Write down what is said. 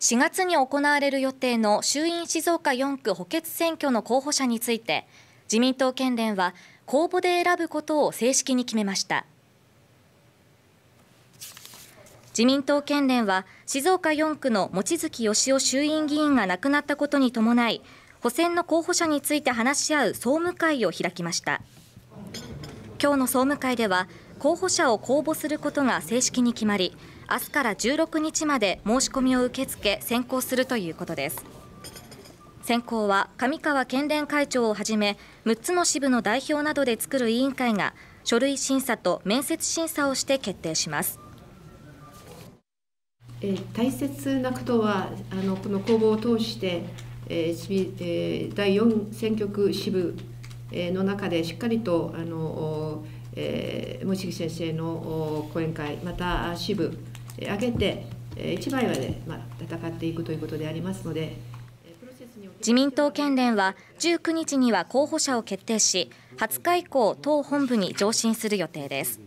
4月に行われる予定の衆院静岡4区補欠選挙の候補者について自民党県連は公募で選ぶことを正式に決めました。自民党県連は静岡4区の望月義夫衆院議員が亡くなったことに伴い補選の候補者について話し合う総務会を開きました。今日の総務会では候補者を公募することが正式に決まり明日から16日まで申し込みを受け付け選考するということです。選考は上川県連会長をはじめ6つの支部の代表などで作る委員会が書類審査と面接審査をして決定します。え、大切なことはあのこの公募を通して、ええー、第4選挙区支部の中でしっかりとあの、森重、先生の講演会また支部挙げて一枚岩で、まあ、戦っていくということでありますので自民党県連は19日には候補者を決定し20日以降党本部に上申する予定です。